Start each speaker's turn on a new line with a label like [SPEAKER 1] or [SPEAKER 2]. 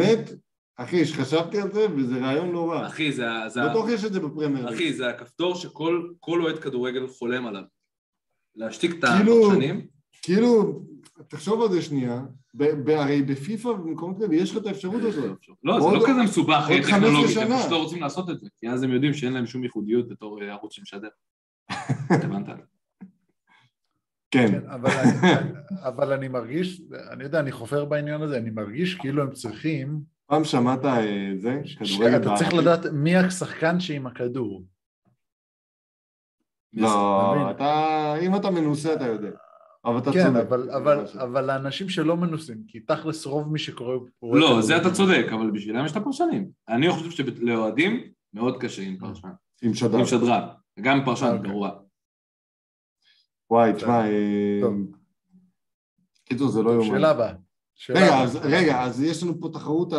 [SPEAKER 1] באמת, אחי, שחשבתי על זה, וזה רעיון לא רע.
[SPEAKER 2] אחי, זה...
[SPEAKER 1] בטוח יש את זה בפרמייר.
[SPEAKER 2] אחי, זה הכפתור שכל אוהד כדורגל חולם עליו. להשתיק את הפרשנים.
[SPEAKER 1] כאילו, תחשוב על זה שנייה, הרי בפיפ"א ובמקומות כאלה יש לך את האפשרות הזאת.
[SPEAKER 2] לא, זה לא כזה מסובך טכנולוגית, הם פשוט לא רוצים לעשות את זה, כי אז הם יודעים שאין להם שום ייחודיות בתור ערוץ שמשדר. הבנת?
[SPEAKER 1] כן.
[SPEAKER 3] כן אבל אני מרגיש, אני יודע, אני חופר בעניין הזה, אני מרגיש כאילו הם צריכים...
[SPEAKER 1] פעם שמעת זה?
[SPEAKER 3] כדורגל אתה צריך לדעת מי השחקן שעם הכדור.
[SPEAKER 1] לא, אתה, אם אתה מנוסה אתה יודע. אבל אתה
[SPEAKER 3] כן,
[SPEAKER 1] צודק.
[SPEAKER 3] אבל, אבל, אבל האנשים שלא מנוסים, כי תכלס רוב מי שקורא...
[SPEAKER 2] לא, זה אתה צודק, אבל בשבילם יש את הפרשנים. אני חושב שלאוהדים מאוד קשה עם פרשן.
[SPEAKER 1] עם שדרן.
[SPEAKER 2] עם שדרן, גם עם פרשן
[SPEAKER 3] אוקיי.
[SPEAKER 2] גרוע.
[SPEAKER 1] וואי, תשמע, קיצור זה לא יאומן.
[SPEAKER 3] שאלה הבאה.
[SPEAKER 1] רגע, אז יש לנו פה תחרות